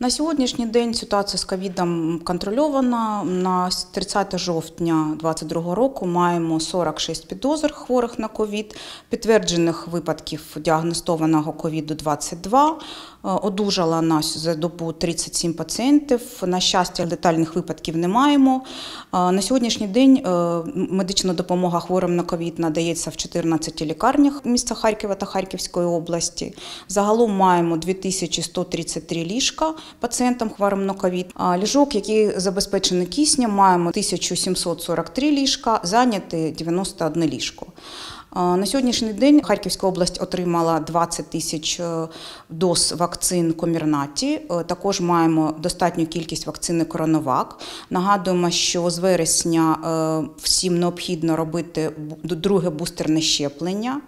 На сьогоднішній день ситуація з ковідом контрольована. На 30 жовтня 2022 року маємо 46 підозр хворих на ковід, підтверджених випадків діагностованого ковіду 22. Е, Одужала на за добу 37 пацієнтів. На щастя, детальних випадків не маємо. Е, На сьогоднішній день е, медична допомога хворим на ковід надається в 14 лікарнях міста Харкова та Харківської області. Загалом маємо 2133 ліжка пацієнтам хворим на ковід. Ліжок, які забезпечені киснем, маємо 1743 ліжка, зайняті 91 ліжко. На сьогоднішній день Харківська область отримала 20 тисяч е, доз вакцин Комірнаті. Е, Також маємо достатню кількість вакцини Коронавак. Нагадуємо, що з вересня е, всім необхідно робити друге бустерне щеплення.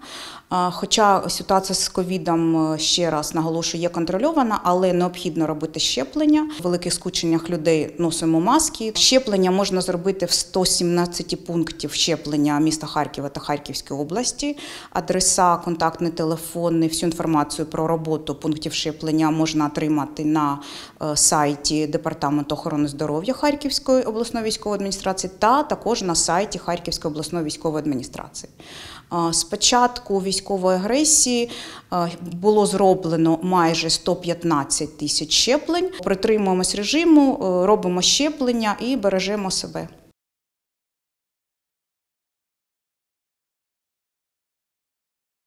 Хоча ситуація з ковідом ще раз наголошую, є контрольована, але необхідно робити щеплення. В великих скученнях людей носимо маски. Щеплення можна зробити в 117 пунктів щеплення міста Харкова та Харківської області. Адреса, контактні телефони, всю інформацію про роботу пунктів щеплення можна отримати на е, сайті Департаменту охорони здоров'я Харківської обласної військової адміністрації та також на сайті Харківської обласної військової адміністрації. А, З початку військової агресії було зроблено майже 115 тисяч щеплень. Притримуємось режиму, е, робимо щеплення і бережемо себе.